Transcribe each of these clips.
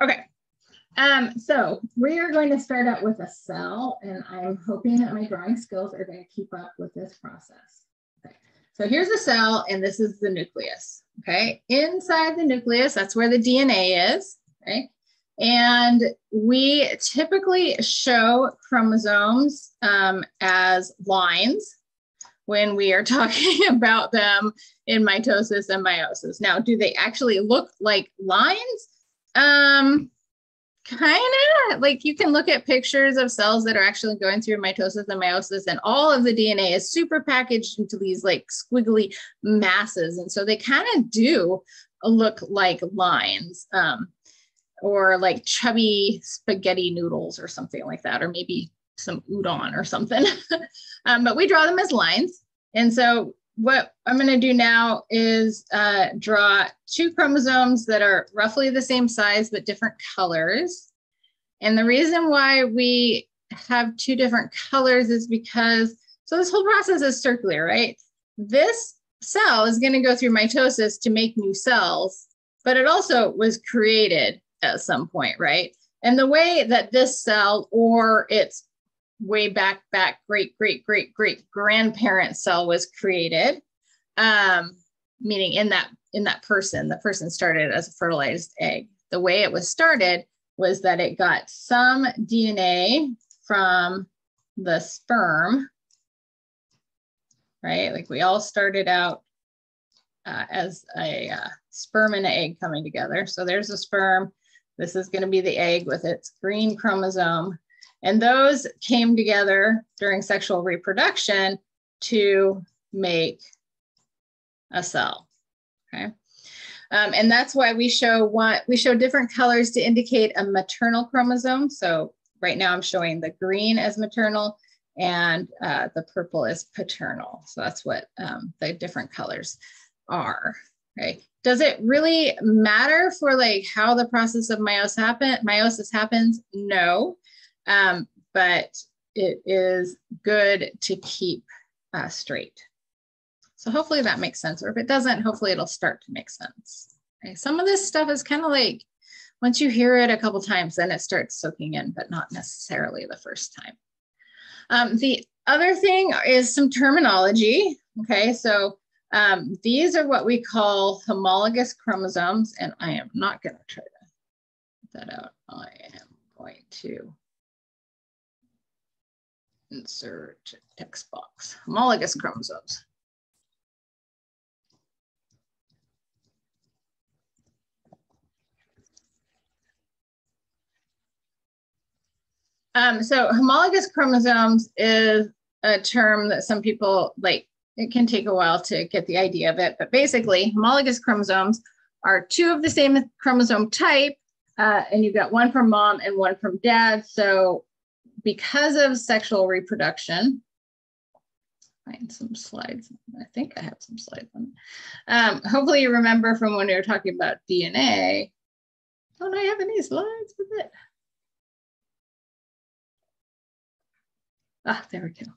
Okay. Um, so we are going to start out with a cell and I'm hoping that my drawing skills are going to keep up with this process. Okay. So here's a cell and this is the nucleus. Okay. Inside the nucleus, that's where the DNA is. Okay. And we typically show chromosomes um, as lines when we are talking about them in mitosis and meiosis. Now, do they actually look like lines? Um, kind of like you can look at pictures of cells that are actually going through mitosis and meiosis and all of the dna is super packaged into these like squiggly masses and so they kind of do look like lines um, or like chubby spaghetti noodles or something like that or maybe some udon or something. Um, but we draw them as lines and so what I'm going to do now is uh, draw two chromosomes that are roughly the same size but different colors. And the reason why we have two different colors is because, so this whole process is circular, right? This cell is going to go through mitosis to make new cells, but it also was created at some point, right? And the way that this cell or its way back, back, great, great, great, great grandparent cell was created. Um, meaning in that in that person, the person started as a fertilized egg. The way it was started was that it got some DNA from the sperm, right? Like we all started out uh, as a uh, sperm and egg coming together. So there's a sperm. This is going to be the egg with its green chromosome. And those came together during sexual reproduction to make a cell. Okay. Um, and that's why we show what we show different colors to indicate a maternal chromosome. So right now I'm showing the green as maternal and uh, the purple is paternal. So that's what um, the different colors are. Okay. Does it really matter for like how the process of meiosis happen meiosis happens? No um, but it is good to keep uh, straight. So hopefully that makes sense. Or if it doesn't, hopefully it'll start to make sense. Okay. Some of this stuff is kind of like, once you hear it a couple times, then it starts soaking in, but not necessarily the first time. Um, the other thing is some terminology. Okay, so um, these are what we call homologous chromosomes, and I am not going to try to put that out. I am going to insert text box, homologous chromosomes. Um, so homologous chromosomes is a term that some people like, it can take a while to get the idea of it, but basically homologous chromosomes are two of the same chromosome type, uh, and you've got one from mom and one from dad. So because of sexual reproduction, find some slides. I think I have some slides on. Um, hopefully you remember from when we were talking about DNA. Don't I have any slides with it? Ah, there we go.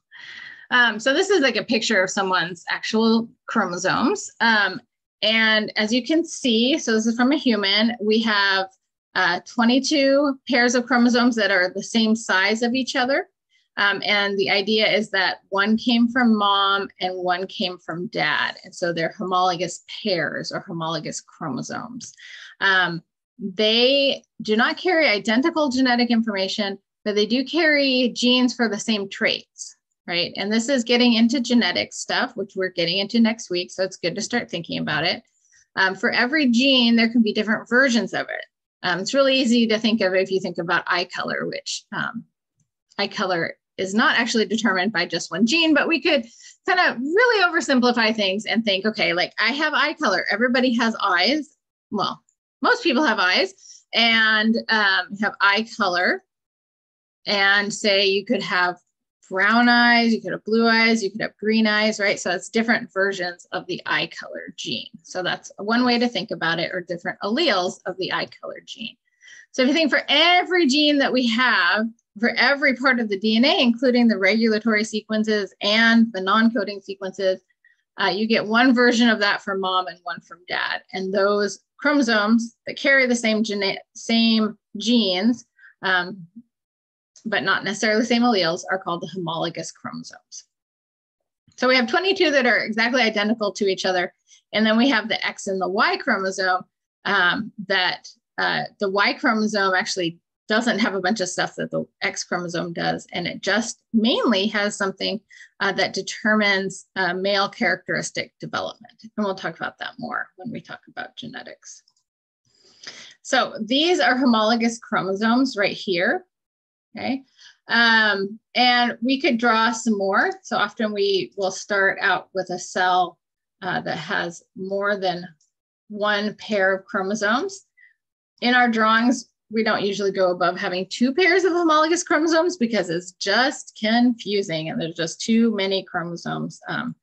Um, so this is like a picture of someone's actual chromosomes. Um, and as you can see, so this is from a human, we have uh, 22 pairs of chromosomes that are the same size of each other. Um, and the idea is that one came from mom and one came from dad. And so they're homologous pairs or homologous chromosomes. Um, they do not carry identical genetic information, but they do carry genes for the same traits, right? And this is getting into genetic stuff, which we're getting into next week. So it's good to start thinking about it. Um, for every gene, there can be different versions of it. Um, it's really easy to think of if you think about eye color, which um, eye color is not actually determined by just one gene, but we could kind of really oversimplify things and think, okay, like I have eye color. Everybody has eyes. Well, most people have eyes and um, have eye color. And say you could have brown eyes, you could have blue eyes, you could have green eyes, right? So it's different versions of the eye color gene. So that's one way to think about it, or different alleles of the eye color gene. So if you think for every gene that we have, for every part of the DNA, including the regulatory sequences and the non-coding sequences, uh, you get one version of that from mom and one from dad. And those chromosomes that carry the same, gene, same genes, um, but not necessarily the same alleles, are called the homologous chromosomes. So we have 22 that are exactly identical to each other. And then we have the X and the Y chromosome um, that uh, the Y chromosome actually doesn't have a bunch of stuff that the X chromosome does, and it just mainly has something uh, that determines uh, male characteristic development. And we'll talk about that more when we talk about genetics. So these are homologous chromosomes right here, okay? Um, and we could draw some more. So often we will start out with a cell uh, that has more than one pair of chromosomes. In our drawings, we don't usually go above having two pairs of homologous chromosomes because it's just confusing and there's just too many chromosomes um,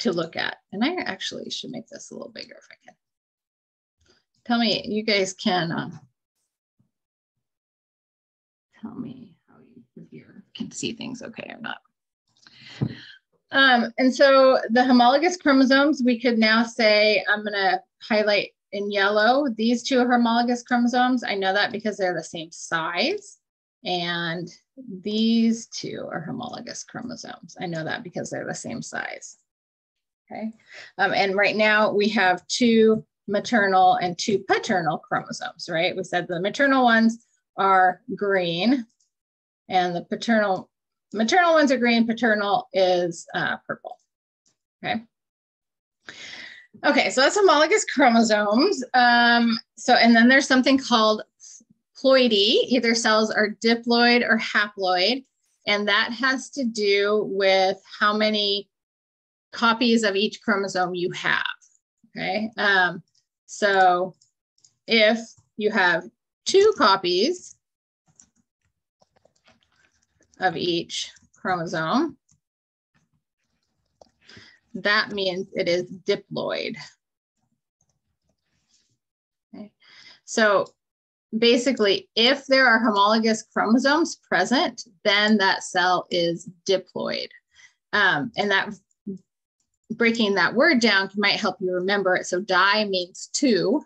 to look at. And I actually should make this a little bigger if I can. Tell me, you guys can uh, tell me can see things okay or not. Um, and so the homologous chromosomes, we could now say, I'm gonna highlight in yellow, these two homologous chromosomes. I know that because they're the same size. And these two are homologous chromosomes. I know that because they're the same size. Okay. Um, and right now we have two maternal and two paternal chromosomes, right? We said the maternal ones are green and the paternal maternal ones are green, paternal is uh, purple. Okay. Okay, so that's homologous chromosomes. Um, so, and then there's something called ploidy. Either cells are diploid or haploid, and that has to do with how many copies of each chromosome you have. Okay, um, so if you have two copies of each chromosome, that means it is diploid. Okay. So basically, if there are homologous chromosomes present, then that cell is diploid. Um, and that breaking that word down might help you remember it. So di means two.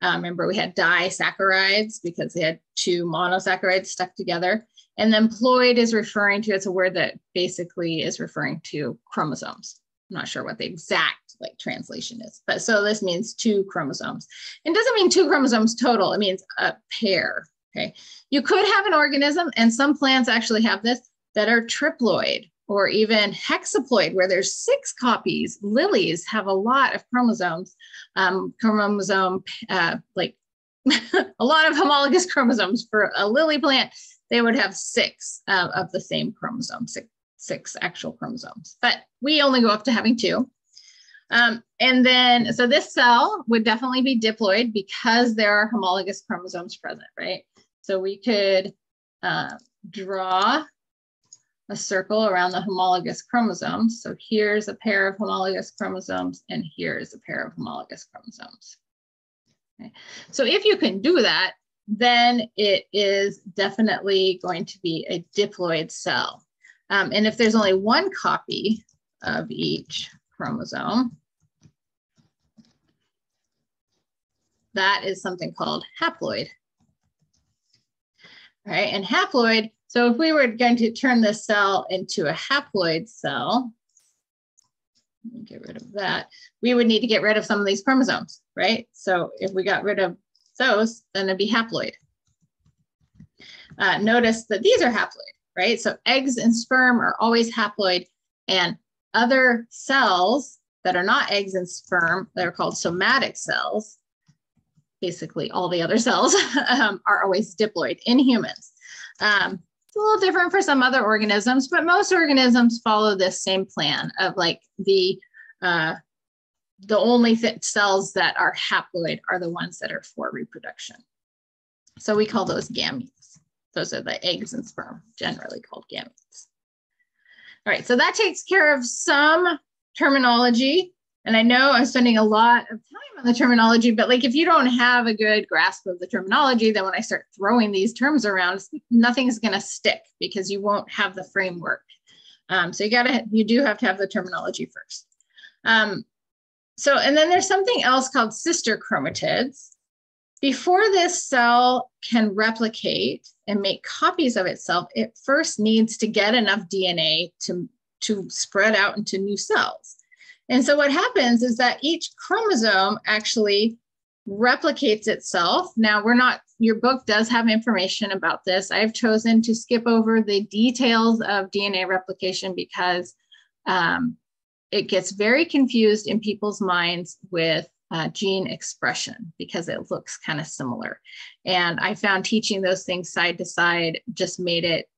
Um, remember we had disaccharides because they had two monosaccharides stuck together. And then ploid is referring to, it's a word that basically is referring to chromosomes. I'm not sure what the exact like translation is, but so this means two chromosomes. It doesn't mean two chromosomes total. It means a pair. Okay. You could have an organism, and some plants actually have this that are triploid or even hexaploid, where there's six copies. Lilies have a lot of chromosomes, um, chromosome, uh, like a lot of homologous chromosomes for a lily plant. They would have six uh, of the same chromosome, six, six actual chromosomes, but we only go up to having two. Um, and then, so this cell would definitely be diploid because there are homologous chromosomes present, right? So we could uh, draw a circle around the homologous chromosomes. So here's a pair of homologous chromosomes and here's a pair of homologous chromosomes. Okay. So if you can do that, then it is definitely going to be a diploid cell. Um, and if there's only one copy of each chromosome, that is something called haploid. All right, and haploid, so if we were going to turn this cell into a haploid cell, get rid of that, we would need to get rid of some of these chromosomes, right? So if we got rid of those, then it'd be haploid. Uh, notice that these are haploid right? So eggs and sperm are always haploid, and other cells that are not eggs and sperm, they're called somatic cells, basically all the other cells, um, are always diploid in humans. Um, it's a little different for some other organisms, but most organisms follow this same plan of like the uh, the only cells that are haploid are the ones that are for reproduction. So we call those gametes. Those are the eggs and sperm, generally called gametes. All right, so that takes care of some terminology. And I know I'm spending a lot of time on the terminology, but like if you don't have a good grasp of the terminology, then when I start throwing these terms around, nothing's going to stick because you won't have the framework. Um, so you got to, you do have to have the terminology first. Um, so, and then there's something else called sister chromatids. Before this cell can replicate and make copies of itself, it first needs to get enough DNA to, to spread out into new cells. And so what happens is that each chromosome actually replicates itself. Now, we're not, your book does have information about this. I've chosen to skip over the details of DNA replication because um, it gets very confused in people's minds with uh, gene expression because it looks kind of similar. And I found teaching those things side to side just made it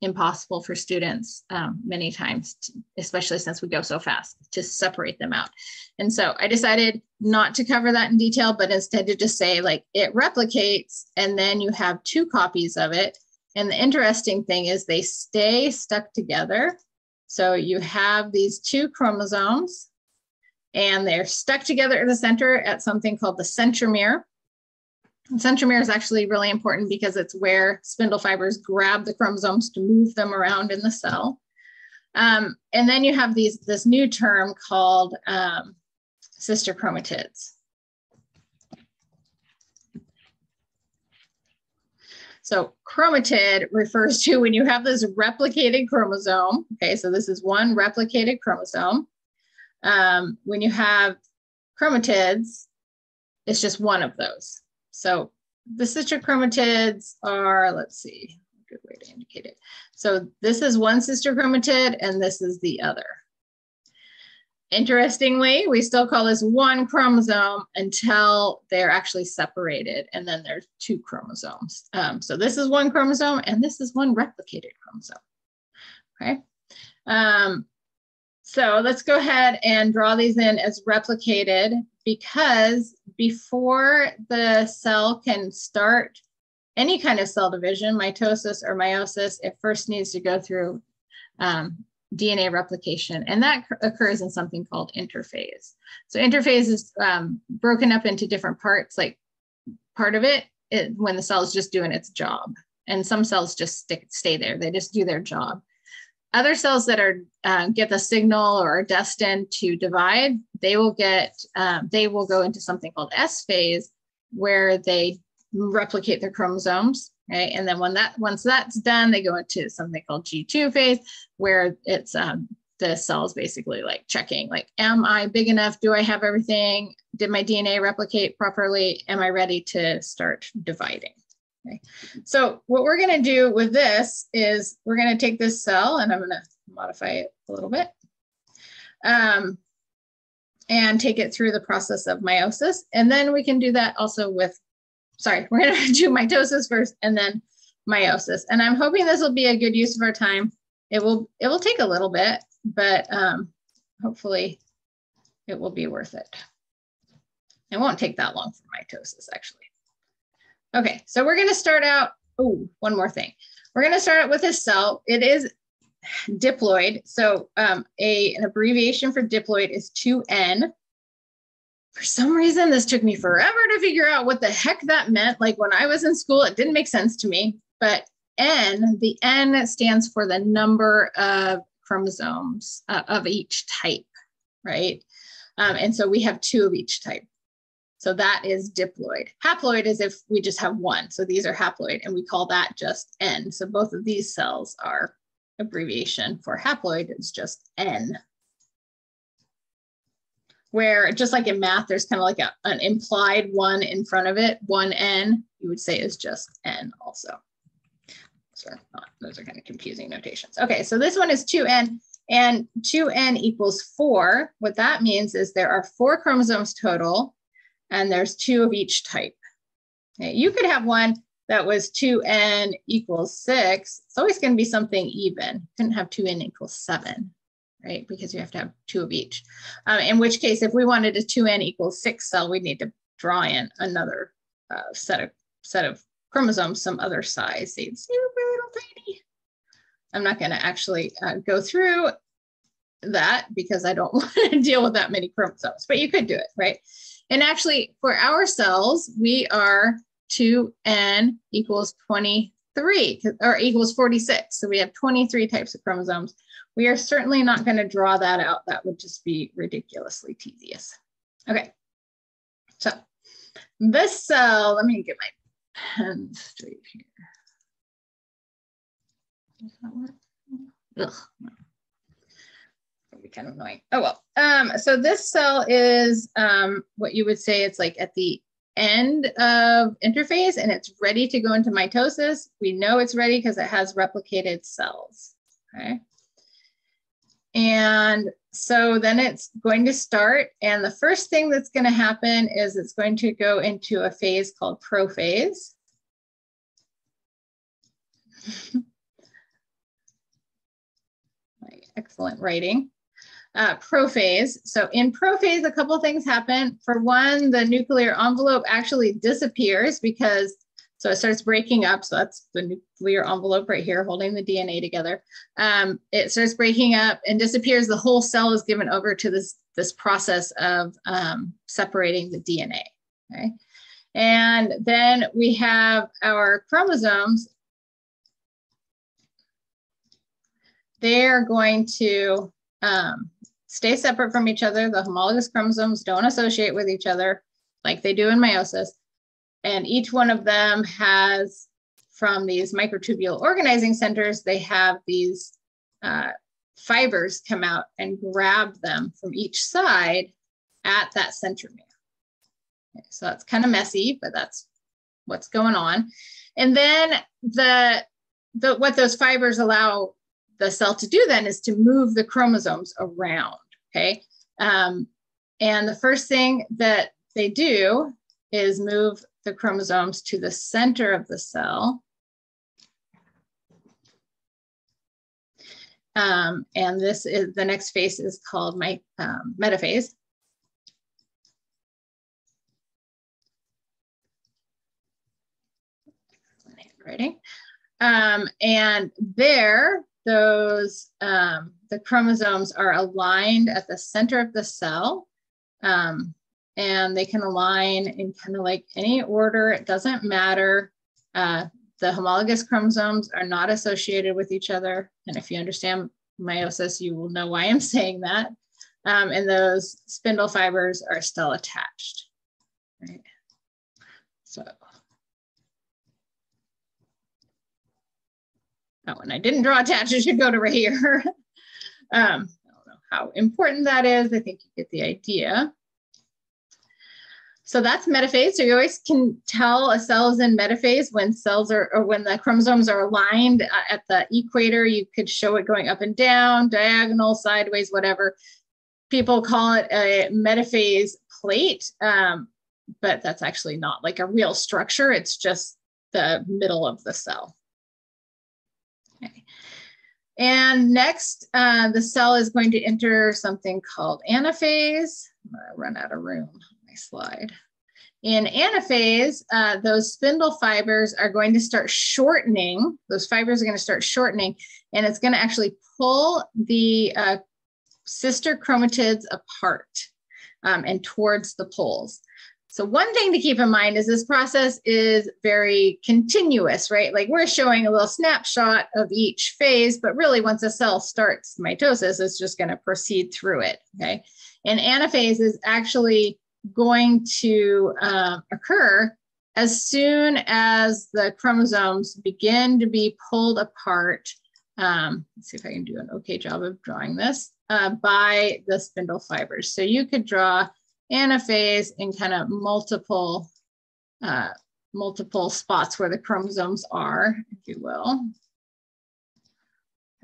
impossible for students um, many times, to, especially since we go so fast, to separate them out. And so I decided not to cover that in detail, but instead to just say like it replicates and then you have two copies of it. And the interesting thing is they stay stuck together. So you have these two chromosomes and they're stuck together at the center at something called the centromere. And centromere is actually really important because it's where spindle fibers grab the chromosomes to move them around in the cell. Um, and then you have these this new term called um, sister chromatids. So chromatid refers to when you have this replicated chromosome. Okay, so this is one replicated chromosome. Um, when you have chromatids, it's just one of those. So the sister chromatids are, let's see, good way to indicate it. So this is one sister chromatid and this is the other. Interestingly, we still call this one chromosome until they're actually separated and then there's two chromosomes. Um, so this is one chromosome and this is one replicated chromosome, okay? Um, so let's go ahead and draw these in as replicated because before the cell can start any kind of cell division, mitosis or meiosis, it first needs to go through um, DNA replication. And that occurs in something called interphase. So interphase is um, broken up into different parts, like part of it, it, when the cell is just doing its job. And some cells just stick, stay there. They just do their job. Other cells that are uh, get the signal or are destined to divide, they will get um, they will go into something called S phase, where they replicate their chromosomes. Right, and then when that once that's done, they go into something called G2 phase, where it's um, the cells basically like checking like am i big enough do i have everything did my dna replicate properly am i ready to start dividing Okay. So what we're going to do with this is we're going to take this cell and I'm going to modify it a little bit um, and take it through the process of meiosis. And then we can do that also with, sorry, we're going to do mitosis first and then meiosis. And I'm hoping this will be a good use of our time. It will, it will take a little bit, but um, hopefully it will be worth it. It won't take that long for mitosis actually. Okay, so we're gonna start out, oh, one more thing. We're gonna start out with a cell. It is diploid. So um, a, an abbreviation for diploid is 2N. For some reason, this took me forever to figure out what the heck that meant. Like when I was in school, it didn't make sense to me. But N, the N stands for the number of chromosomes uh, of each type, right? Um, and so we have two of each type. So that is diploid. Haploid is if we just have one. So these are haploid and we call that just N. So both of these cells are abbreviation for haploid it's just N. Where just like in math, there's kind of like a, an implied one in front of it, one N, you would say is just N also. Sorry, not, those are kind of confusing notations. Okay, so this one is 2N and 2N equals four. What that means is there are four chromosomes total and there's two of each type. Okay, you could have one that was 2n equals 6. It's always going to be something even. You couldn't have 2n equals 7, right? Because you have to have two of each. Um, in which case, if we wanted a 2n equals 6 cell, we'd need to draw in another uh, set of set of chromosomes, some other size. They'd super little tiny. I'm not going to actually uh, go through that because I don't want to deal with that many chromosomes, but you could do it, right? And actually, for our cells, we are 2n equals 23 or equals 46. So we have 23 types of chromosomes, We are certainly not going to draw that out. That would just be ridiculously tedious. Okay, so this cell, let me get my pen straight here. Does that work? Ugh, be kind of annoying. Oh well. Um, so this cell is um, what you would say it's like at the end of interphase and it's ready to go into mitosis. We know it's ready because it has replicated cells. Okay. And so then it's going to start. And the first thing that's going to happen is it's going to go into a phase called prophase. Excellent writing uh, prophase. So in prophase, a couple things happen. For one, the nuclear envelope actually disappears because, so it starts breaking up. So that's the nuclear envelope right here holding the DNA together. Um, it starts breaking up and disappears. The whole cell is given over to this, this process of um, separating the DNA, okay? And then we have our chromosomes. They're going to um, stay separate from each other. The homologous chromosomes don't associate with each other like they do in meiosis. And each one of them has, from these microtubule organizing centers, they have these uh, fibers come out and grab them from each side at that centromere. Okay, so that's kind of messy, but that's what's going on. And then the, the what those fibers allow the cell to do then is to move the chromosomes around. Okay. Um, and the first thing that they do is move the chromosomes to the center of the cell. Um, and this is the next phase is called my um, metaphase. Handwriting. Um, and there, those um, the chromosomes are aligned at the center of the cell um, and they can align in kind of like any order it doesn't matter uh, the homologous chromosomes are not associated with each other and if you understand meiosis you will know why i'm saying that um, and those spindle fibers are still attached right so that one I didn't draw attached, it should go to right here. um, I don't know how important that is. I think you get the idea. So that's metaphase. So you always can tell a cell is in metaphase when cells are, or when the chromosomes are aligned at the equator. You could show it going up and down, diagonal, sideways, whatever. People call it a metaphase plate, um, but that's actually not like a real structure. It's just the middle of the cell. Okay. And next, uh, the cell is going to enter something called anaphase. I run out of room slide. In anaphase, uh, those spindle fibers are going to start shortening. Those fibers are going to start shortening, and it's going to actually pull the uh, sister chromatids apart um, and towards the poles. So one thing to keep in mind is this process is very continuous, right? Like we're showing a little snapshot of each phase, but really once a cell starts mitosis, it's just going to proceed through it, okay? And anaphase is actually going to uh, occur as soon as the chromosomes begin to be pulled apart. Um, let's see if I can do an okay job of drawing this uh, by the spindle fibers. So you could draw anaphase in kind of multiple, uh, multiple spots where the chromosomes are, if you will.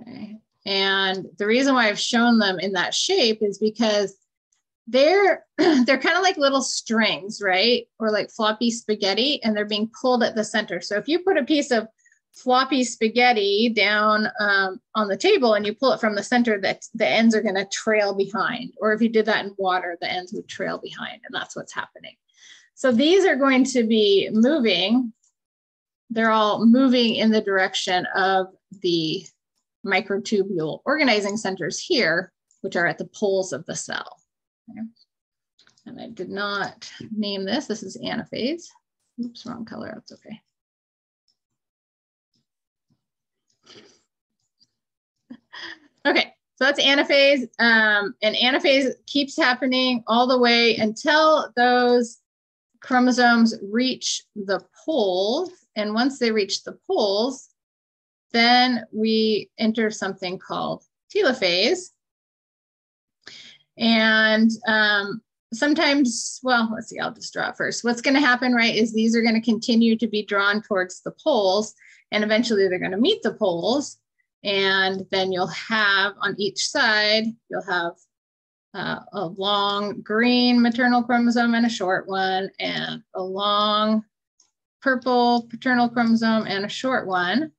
Okay. And the reason why I've shown them in that shape is because they're they're kind of like little strings, right? Or like floppy spaghetti, and they're being pulled at the center. So if you put a piece of floppy spaghetti down um, on the table and you pull it from the center, that the ends are going to trail behind. Or if you did that in water, the ends would trail behind, and that's what's happening. So these are going to be moving. They're all moving in the direction of the microtubule organizing centers here, which are at the poles of the cell. And I did not name this. This is anaphase. Oops, wrong color. That's okay. Okay, So that's anaphase. Um, and anaphase keeps happening all the way until those chromosomes reach the poles. And once they reach the poles, then we enter something called telophase. And um, sometimes, well, let's see, I'll just draw first. What's going to happen, right, is these are going to continue to be drawn towards the poles, and eventually they're going to meet the poles. And then you'll have on each side, you'll have uh, a long green maternal chromosome and a short one, and a long purple paternal chromosome and a short one,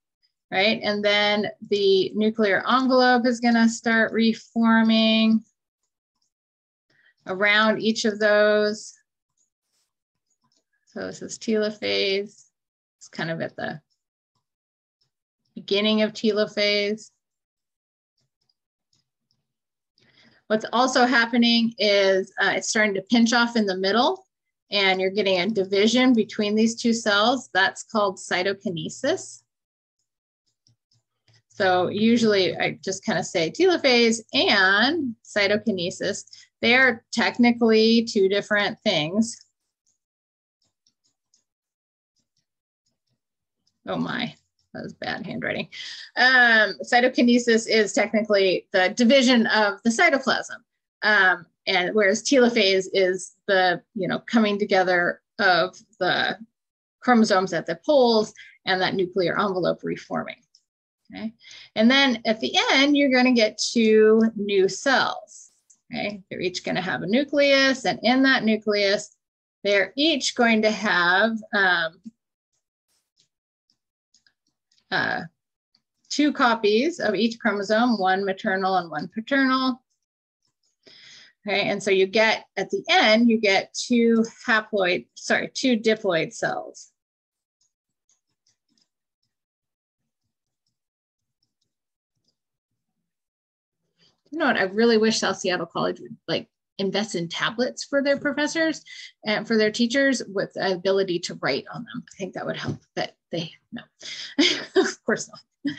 right? And then the nuclear envelope is going to start reforming around each of those. So this is telophase. It's kind of at the beginning of telophase. What's also happening is uh, it's starting to pinch off in the middle and you're getting a division between these two cells. That's called cytokinesis. So usually I just kind of say telophase and cytokinesis. They are technically two different things. Oh my, that was bad handwriting. Um, cytokinesis is technically the division of the cytoplasm. Um, and whereas telophase is the, you know, coming together of the chromosomes at the poles and that nuclear envelope reforming. Okay. And then at the end, you're going to get two new cells. Okay, they're each going to have a nucleus, and in that nucleus, they're each going to have um, uh, two copies of each chromosome, one maternal and one paternal. Okay, and so you get at the end, you get two haploid, sorry, two diploid cells. You know what? I really wish South Seattle College would like invest in tablets for their professors and for their teachers with the ability to write on them. I think that would help, but they, no, of course not.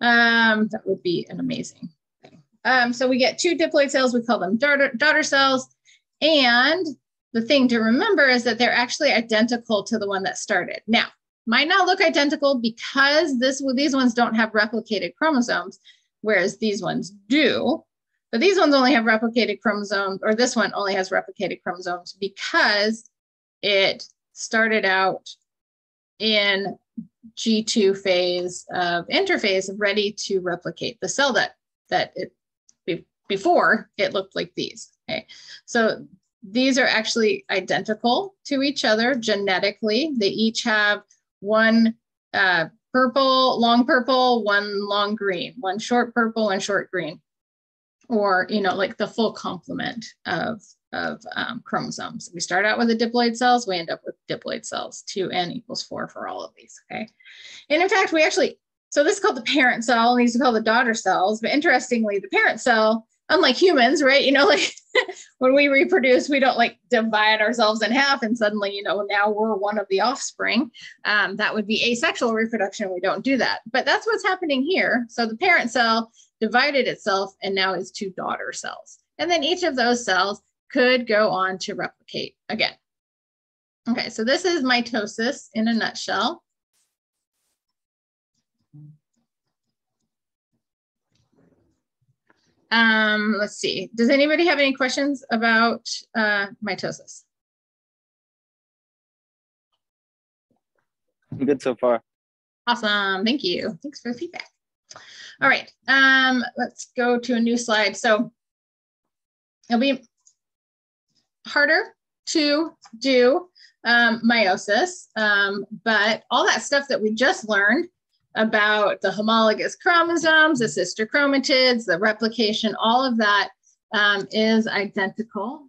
Um, that would be an amazing thing. Um, so we get two diploid cells, we call them daughter, daughter cells. And the thing to remember is that they're actually identical to the one that started. Now, might not look identical because this these ones don't have replicated chromosomes, whereas these ones do. But these ones only have replicated chromosomes, or this one only has replicated chromosomes because it started out in G2 phase of interphase, ready to replicate the cell that that it be, before it looked like these. Okay, so these are actually identical to each other genetically. They each have one uh, purple, long purple, one long green, one short purple, one short green or you know like the full complement of of um, chromosomes. We start out with the diploid cells, we end up with diploid cells, 2n equals 4 for all of these, okay? And in fact, we actually, so this is called the parent cell, and these are called the daughter cells, but interestingly, the parent cell, unlike humans, right, you know, like when we reproduce, we don't like divide ourselves in half and suddenly, you know, now we're one of the offspring. Um, that would be asexual reproduction, we don't do that. But that's what's happening here. So the parent cell divided itself and now is two daughter cells. And then each of those cells could go on to replicate again. Okay, so this is mitosis in a nutshell. Um, let's see. Does anybody have any questions about uh, mitosis? I'm good so far. Awesome. Thank you. Thanks for the feedback. All right, um, let's go to a new slide. So it'll be harder to do um, meiosis, um, but all that stuff that we just learned about the homologous chromosomes, the sister chromatids, the replication, all of that um, is identical.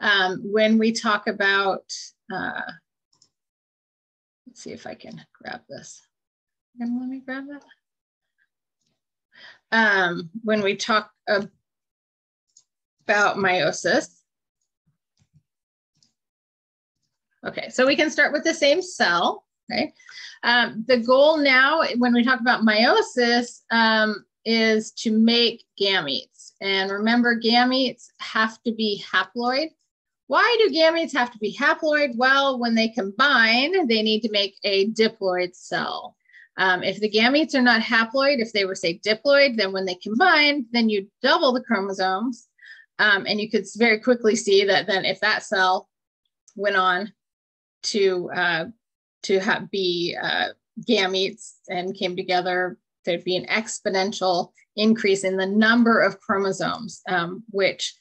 Um, when we talk about, uh, let's see if I can grab this. Let me grab that um, when we talk about meiosis. Okay, so we can start with the same cell, right? Um, the goal now, when we talk about meiosis, um, is to make gametes. And remember, gametes have to be haploid. Why do gametes have to be haploid? Well, when they combine, they need to make a diploid cell. Um, if the gametes are not haploid, if they were, say, diploid, then when they combine, then you double the chromosomes. Um, and you could very quickly see that then if that cell went on to uh, to have, be uh, gametes and came together, there'd be an exponential increase in the number of chromosomes, um, which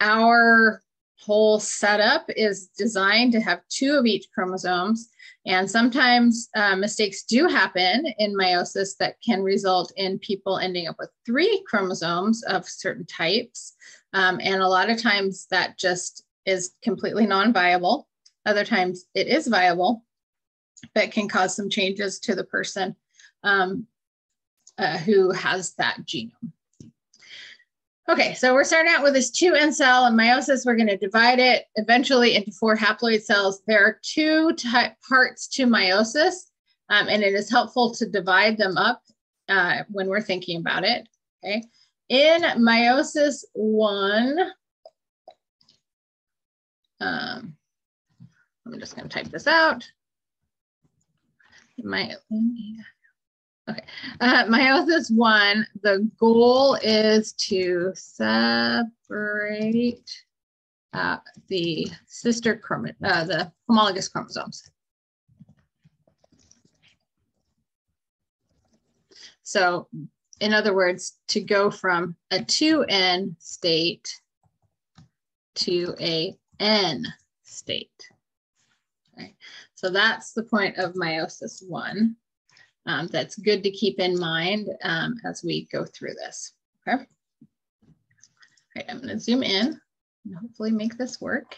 our whole setup is designed to have two of each chromosomes. And sometimes uh, mistakes do happen in meiosis that can result in people ending up with three chromosomes of certain types. Um, and a lot of times that just is completely non viable. Other times it is viable, but can cause some changes to the person um, uh, who has that genome. Okay, so we're starting out with this two N cell and meiosis. We're going to divide it eventually into four haploid cells. There are two parts to meiosis, um, and it is helpful to divide them up uh, when we're thinking about it. Okay, in meiosis one, um, I'm just going to type this out. My, okay, uh, meiosis one, the goal is to separate uh, the sister chrom uh, the homologous chromosomes. So in other words, to go from a 2N state to a N state. Okay. So that's the point of meiosis one. Um, that's good to keep in mind um, as we go through this. Okay. All right, I'm going to zoom in and hopefully make this work.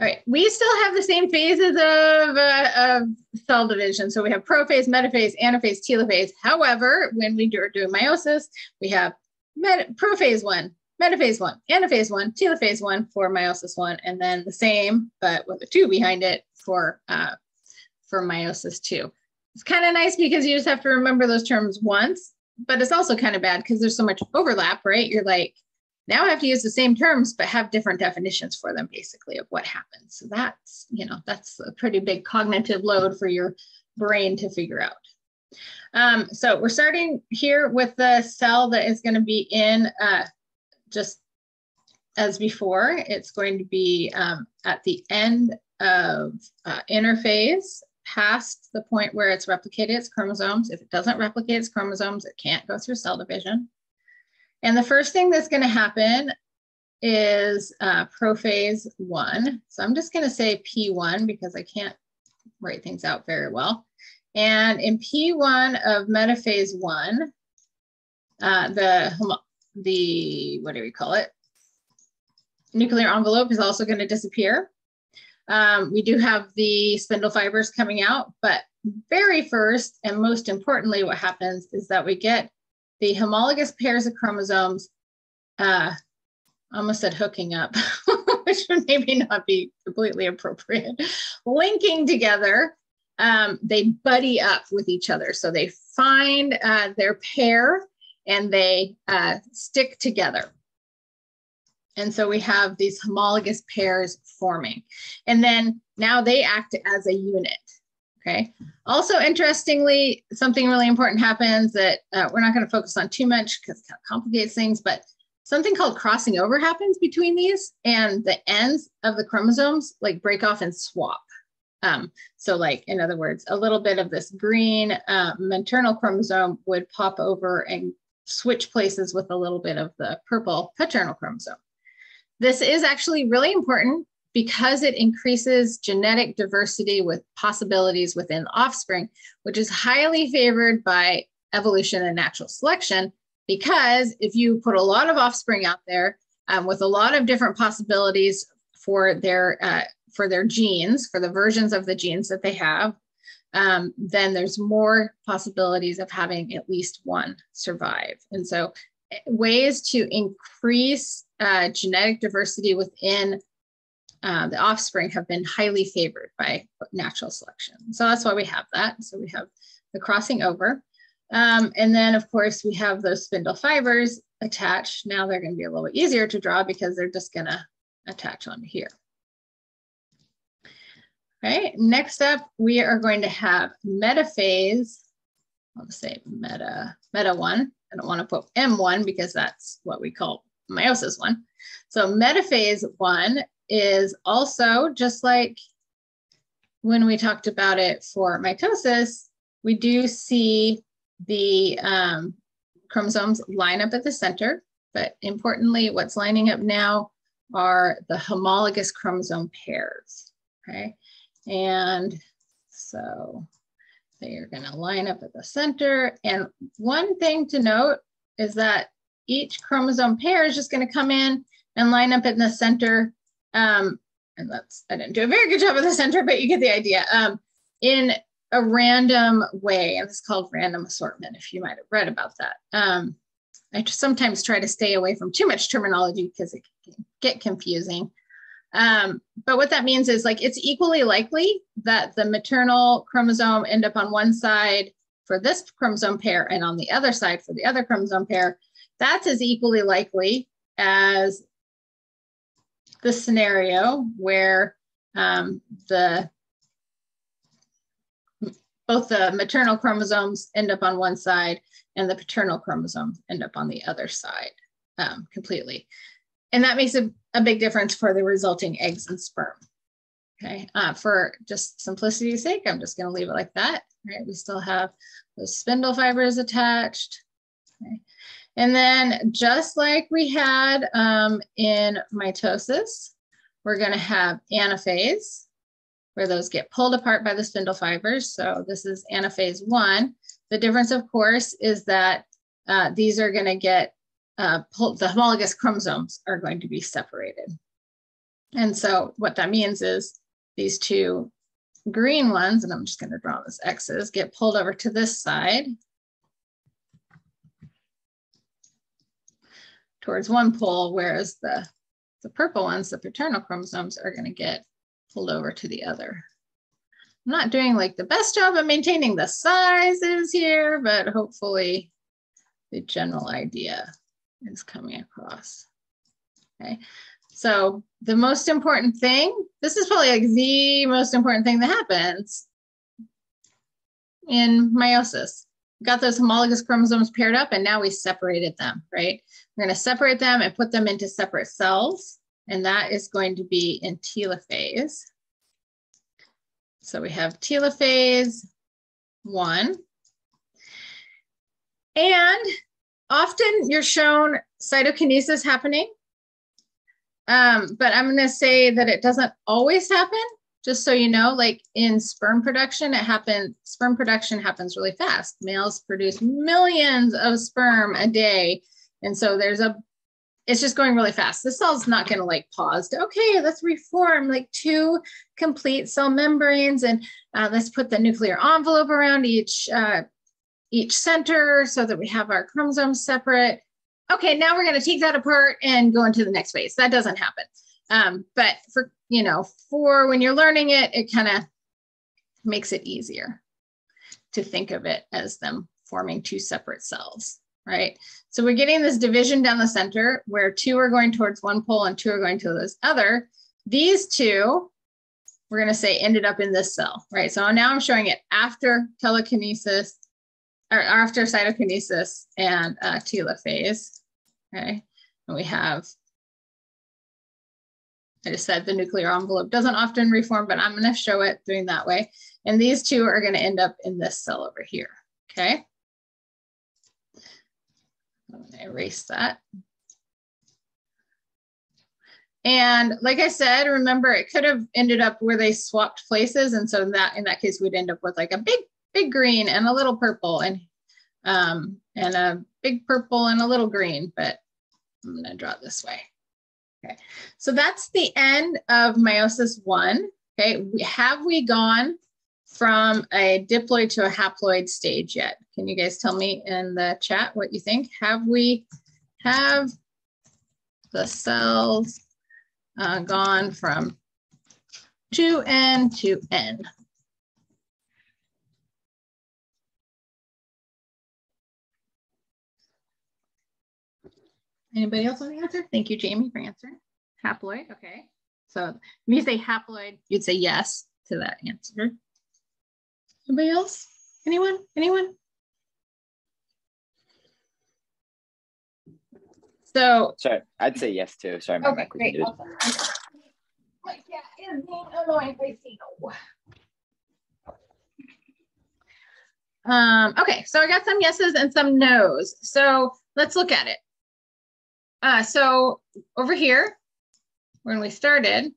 All right, we still have the same phases of, uh, of cell division. So we have prophase, metaphase, anaphase, telophase. However, when we are doing meiosis, we have prophase one, metaphase one, anaphase one, telophase one for meiosis one, and then the same, but with a two behind it for, uh, for meiosis two. It's kind of nice because you just have to remember those terms once, but it's also kind of bad because there's so much overlap, right? You're like, now I have to use the same terms, but have different definitions for them, basically, of what happens. So that's, you know, that's a pretty big cognitive load for your brain to figure out. Um, so we're starting here with the cell that is going to be in uh, just as before. It's going to be um, at the end of uh, interphase past the point where it's replicated its chromosomes. If it doesn't replicate its chromosomes, it can't go through cell division. And the first thing that's going to happen is uh, prophase one. So I'm just going to say P1 because I can't write things out very well. And in P1 of metaphase one, uh, the, the, what do we call it? Nuclear envelope is also going to disappear. Um, we do have the spindle fibers coming out, but very first and most importantly, what happens is that we get the homologous pairs of chromosomes, uh, almost said hooking up, which would maybe not be completely appropriate, linking together. Um, they buddy up with each other. So they find uh, their pair and they uh, stick together. And so we have these homologous pairs forming. And then now they act as a unit. Okay. Also, interestingly, something really important happens that uh, we're not going to focus on too much because it kind of complicates things, but something called crossing over happens between these, and the ends of the chromosomes like break off and swap. Um, so, like in other words, a little bit of this green uh, maternal chromosome would pop over and switch places with a little bit of the purple paternal chromosome. This is actually really important because it increases genetic diversity with possibilities within offspring, which is highly favored by evolution and natural selection. Because if you put a lot of offspring out there um, with a lot of different possibilities for their uh, for their genes, for the versions of the genes that they have, um, then there's more possibilities of having at least one survive. And so, eh, ways to increase uh, genetic diversity within uh, the offspring have been highly favored by natural selection. So that's why we have that. So we have the crossing over. Um, and then of course we have those spindle fibers attached. Now they're gonna be a little bit easier to draw because they're just gonna attach onto here. Okay, next up, we are going to have metaphase. I'll say meta, meta one. I don't want to put M1 because that's what we call meiosis one. So metaphase one is also just like when we talked about it for mitosis, we do see the um, chromosomes line up at the center, but importantly, what's lining up now are the homologous chromosome pairs, okay? And so they are gonna line up at the center. And one thing to note is that each chromosome pair is just gonna come in and line up in the center. Um, and that's, I didn't do a very good job at the center, but you get the idea. Um, in a random way, and it's called random assortment, if you might have read about that. Um, I sometimes try to stay away from too much terminology because it can get confusing. Um, but what that means is like it's equally likely that the maternal chromosome end up on one side for this chromosome pair and on the other side for the other chromosome pair. That's as equally likely as the scenario where um, the both the maternal chromosomes end up on one side and the paternal chromosomes end up on the other side um, completely. And that makes a, a big difference for the resulting eggs and sperm. Okay, uh, for just simplicity's sake, I'm just gonna leave it like that. Right, we still have those spindle fibers attached. Okay. And then just like we had um, in mitosis, we're gonna have anaphase, where those get pulled apart by the spindle fibers. So this is anaphase one. The difference, of course, is that uh, these are gonna get uh, the homologous chromosomes are going to be separated. And so what that means is these two green ones, and I'm just going to draw this X's, get pulled over to this side towards one pole, whereas the, the purple ones, the paternal chromosomes, are going to get pulled over to the other. I'm not doing like the best job of maintaining the sizes here, but hopefully the general idea is coming across. Okay, so the most important thing, this is probably like the most important thing that happens in meiosis. Got those homologous chromosomes paired up and now we separated them, right? We're gonna separate them and put them into separate cells and that is going to be in telophase. So we have telophase one. And often you're shown cytokinesis happening, um, but I'm going to say that it doesn't always happen. Just so you know, like in sperm production, it happens. Sperm production happens really fast. Males produce millions of sperm a day, and so there's a. It's just going really fast. The cell's not going to like pause. To, okay, let's reform like two complete cell membranes, and uh, let's put the nuclear envelope around each uh, each center so that we have our chromosomes separate. Okay, now we're going to take that apart and go into the next phase. That doesn't happen. Um, but for, you know, for when you're learning it, it kind of makes it easier to think of it as them forming two separate cells, right? So we're getting this division down the center where two are going towards one pole and two are going to this other. These two, we're going to say ended up in this cell, right? So now I'm showing it after telekinesis or after cytokinesis and uh, telophase. Okay, and we have, I just said the nuclear envelope doesn't often reform, but I'm going to show it doing that way. And these two are going to end up in this cell over here. Okay. I'm going to erase that. And like I said, remember it could have ended up where they swapped places. And so in that in that case, we'd end up with like a big big green and a little purple and um, and a big purple and a little green, but I'm gonna draw it this way. Okay, so that's the end of meiosis one. Okay, have we gone from a diploid to a haploid stage yet? Can you guys tell me in the chat what you think? Have we, have the cells uh, gone from 2N to N? Anybody else want to answer? Thank you, Jamie, for answering. Haploid, okay. So when you say haploid, you'd say yes to that answer. Anybody else? Anyone? Anyone? So sorry, I'd say yes too. Sorry, my okay, mic was great. muted. My cat is being annoying. I see no. Um, okay, so I got some yeses and some nos. So let's look at it. Uh, so over here, when we started,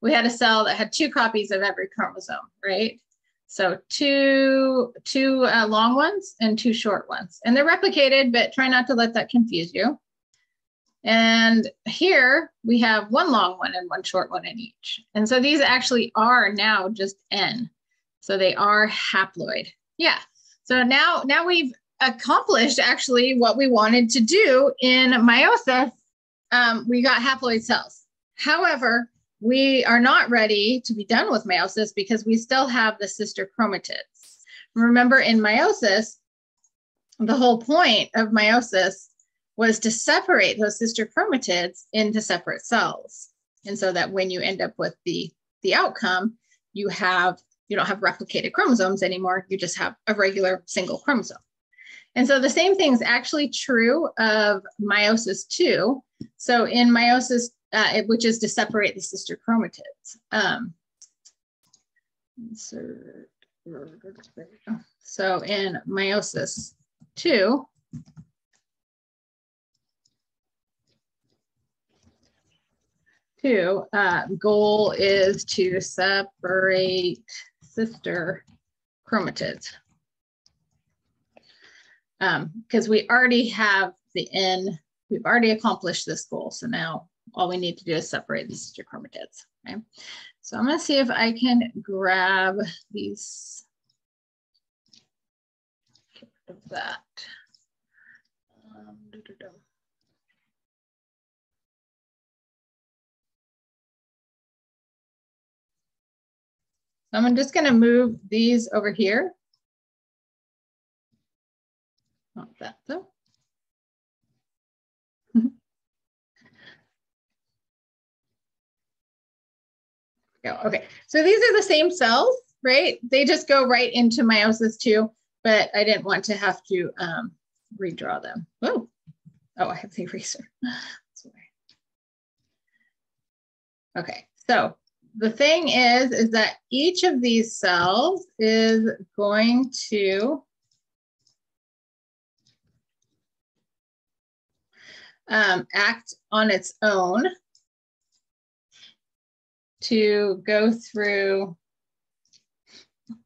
we had a cell that had two copies of every chromosome, right? So two, two uh, long ones and two short ones. And they're replicated, but try not to let that confuse you. And here we have one long one and one short one in each. And so these actually are now just N. So they are haploid. Yeah. So now, now we've accomplished actually what we wanted to do in meiosis. Um, we got haploid cells. However, we are not ready to be done with meiosis because we still have the sister chromatids. Remember in meiosis, the whole point of meiosis was to separate those sister chromatids into separate cells. And so that when you end up with the, the outcome, you have, you don't have replicated chromosomes anymore. You just have a regular single chromosome. And so the same thing is actually true of meiosis too. So in meiosis, uh, which is to separate the sister chromatids. Um, so in meiosis two, two, uh, goal is to separate sister chromatids. Because um, we already have the N, we've already accomplished this goal. So now all we need to do is separate the sister chromatids. Okay. So I'm gonna see if I can grab these, get rid of that. Um, doo -doo -doo. So I'm just going to move these over here. Not that though. Go. Okay, so these are the same cells, right? They just go right into meiosis two, but I didn't want to have to um, redraw them. Oh, oh, I have the eraser. Okay, so the thing is, is that each of these cells is going to um, act on its own to go through,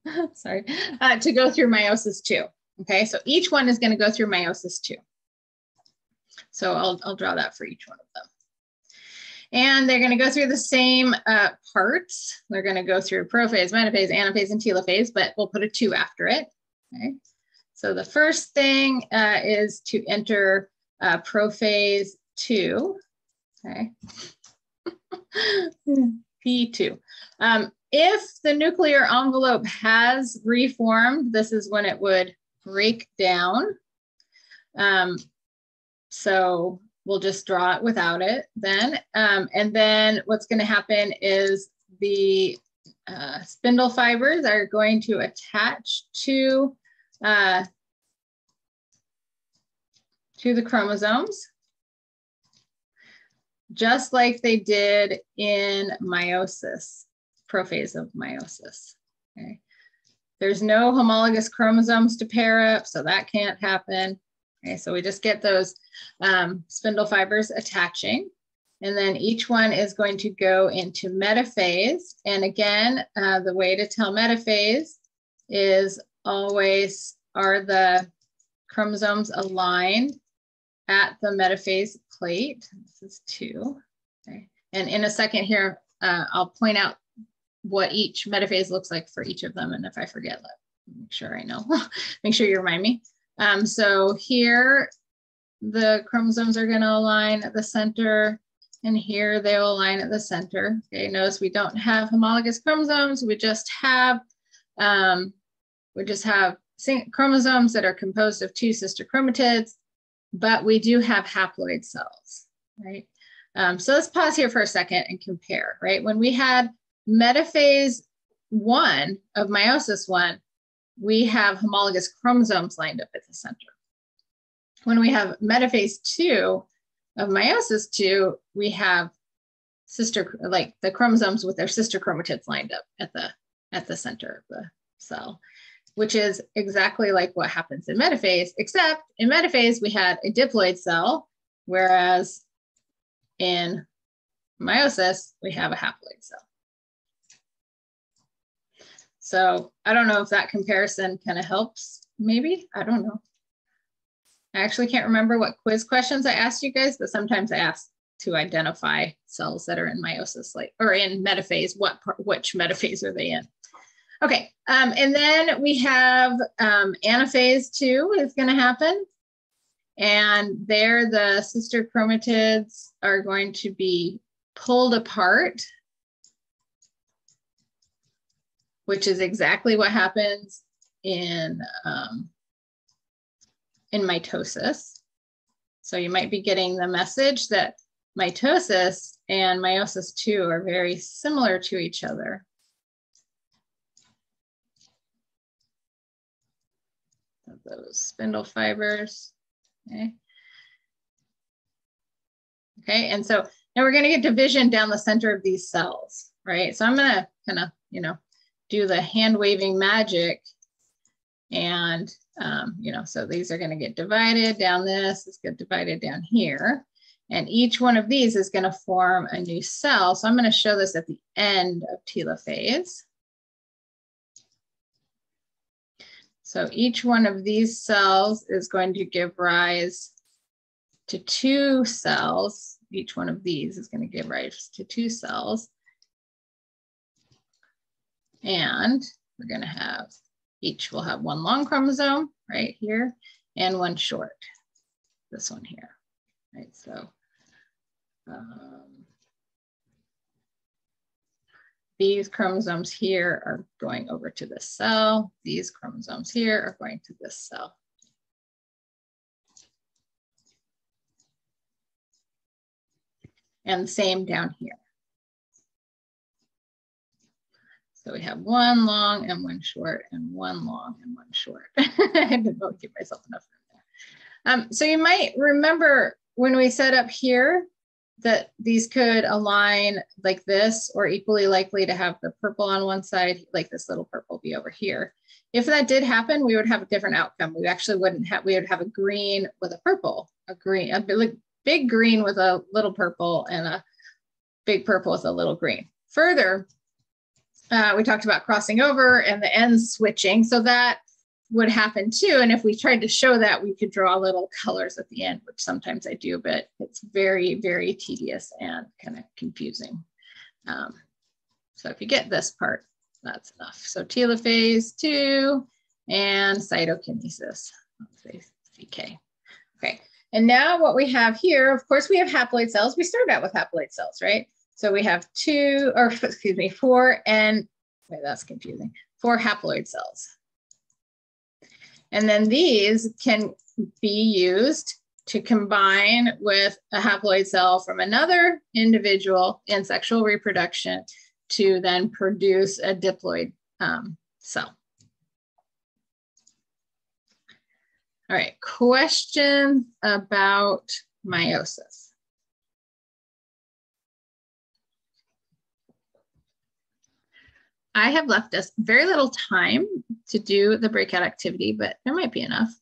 sorry, uh, to go through meiosis two. Okay, so each one is going to go through meiosis two. So I'll, I'll draw that for each one of them. And they're going to go through the same uh, parts. They're going to go through prophase, metaphase, anaphase, and telophase, but we'll put a two after it. Okay. So the first thing uh, is to enter uh, prophase two. Okay. P2. Um, if the nuclear envelope has reformed, this is when it would break down. Um, so we'll just draw it without it then. Um, and then what's going to happen is the uh, spindle fibers are going to attach to, uh, to the chromosomes, just like they did in meiosis, prophase of meiosis. Okay. There's no homologous chromosomes to pair up, so that can't happen. Okay, so we just get those um, spindle fibers attaching. And then each one is going to go into metaphase. And again, uh, the way to tell metaphase is always are the chromosomes aligned at the metaphase plate. This is two. Okay. And in a second here, uh, I'll point out what each metaphase looks like for each of them. And if I forget, let make sure I know. make sure you remind me. Um, so here, the chromosomes are going to align at the center, and here they'll align at the center. Okay, notice we don't have homologous chromosomes. We just have um, we just have chromosomes that are composed of two sister chromatids. But we do have haploid cells, right? Um, so let's pause here for a second and compare, right? When we had metaphase one of meiosis one, we have homologous chromosomes lined up at the center. When we have metaphase two of meiosis two, we have sister, like the chromosomes with their sister chromatids lined up at the, at the center of the cell, which is exactly like what happens in metaphase, except in metaphase, we had a diploid cell, whereas in meiosis, we have a haploid cell. So I don't know if that comparison kind of helps, maybe, I don't know. I actually can't remember what quiz questions I asked you guys, but sometimes I ask to identify cells that are in meiosis, like or in metaphase. What part, which metaphase are they in? Okay, um, and then we have um, anaphase two is going to happen, and there the sister chromatids are going to be pulled apart, which is exactly what happens in um, in mitosis. So you might be getting the message that mitosis and meiosis 2 are very similar to each other. Those spindle fibers, okay. Okay, and so now we're gonna get division down the center of these cells, right? So I'm gonna kind of, you know, do the hand waving magic and, um, you know, so these are going to get divided down this, it's get divided down here. And each one of these is going to form a new cell. So I'm going to show this at the end of telophase. So each one of these cells is going to give rise to two cells. Each one of these is going to give rise to two cells. And we're going to have each will have one long chromosome right here and one short, this one here, right? So um, these chromosomes here are going over to this cell. These chromosomes here are going to this cell. And same down here. So we have one long and one short and one long and one short. I did not give myself enough room there. Um, so you might remember when we set up here that these could align like this or equally likely to have the purple on one side, like this little purple be over here. If that did happen, we would have a different outcome. We actually wouldn't have, we would have a green with a purple, a green, a big, green with a little purple and a big purple with a little green. Further, uh, we talked about crossing over and the ends switching. So that would happen too. And if we tried to show that, we could draw little colors at the end, which sometimes I do, but it's very, very tedious and kind of confusing. Um, so if you get this part, that's enough. So telophase two and cytokinesis, let's say CK. Okay, and now what we have here, of course, we have haploid cells. We started out with haploid cells, right? So we have two, or excuse me, four and, wait, that's confusing, four haploid cells. And then these can be used to combine with a haploid cell from another individual in sexual reproduction to then produce a diploid um, cell. All right, question about meiosis. I have left us very little time to do the breakout activity, but there might be enough.